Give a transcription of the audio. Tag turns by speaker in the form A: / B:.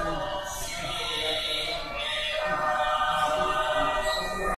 A: Saturn.